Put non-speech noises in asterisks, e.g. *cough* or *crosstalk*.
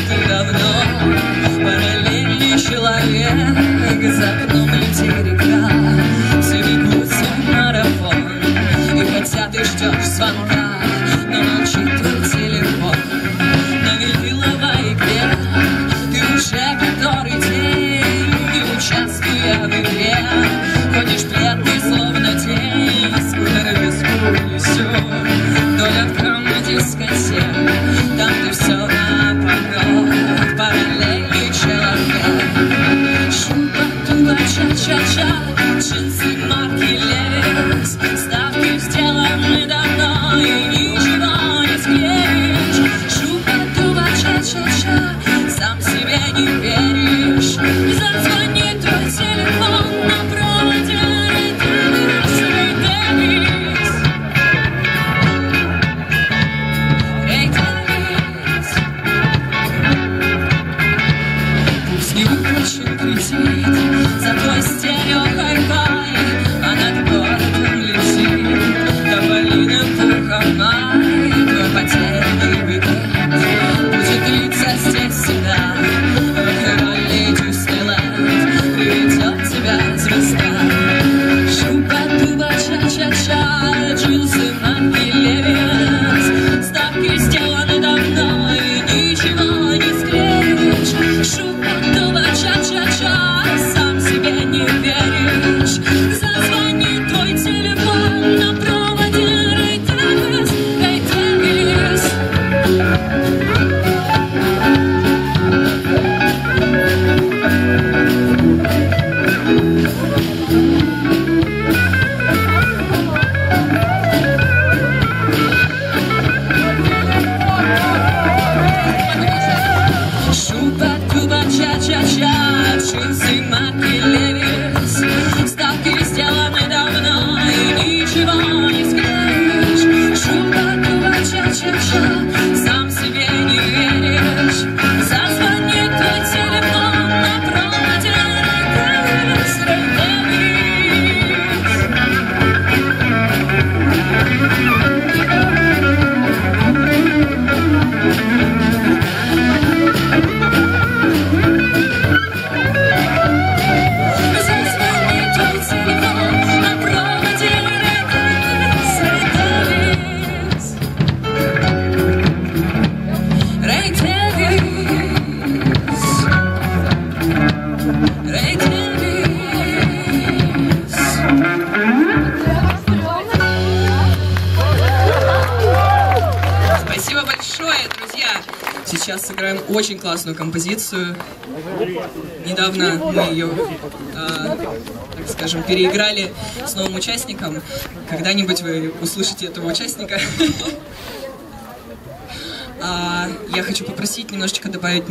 ты давно Параллельный человек За окном литерика чал-чал, джинсы марки лес, ставки сделаны давно и ничего не склеишь. Шуба-дуба, чал-чал-чал, сам себе не веришь. Stop. cha-cha-cha, chasing my killer. сейчас сыграем очень классную композицию. Недавно мы ее, э, а, так скажем, переиграли с новым участником. Когда-нибудь вы услышите этого участника. *laughs* А, я хочу попросить немножечко добавить